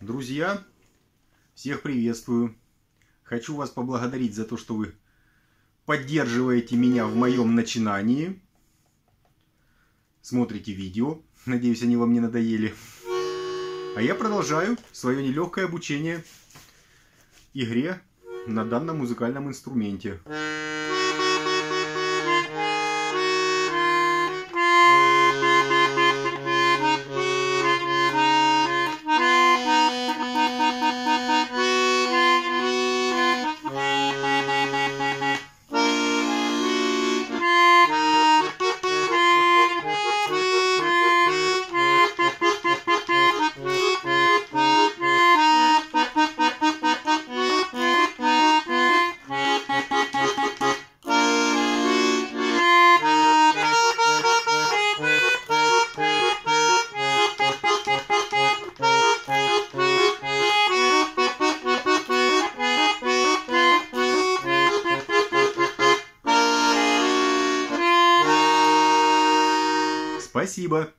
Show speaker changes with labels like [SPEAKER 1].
[SPEAKER 1] Друзья, всех приветствую. Хочу вас поблагодарить за то, что вы поддерживаете меня в моем начинании. Смотрите видео. Надеюсь, они вам не надоели. А я продолжаю свое нелегкое обучение игре на данном музыкальном инструменте. Спасибо.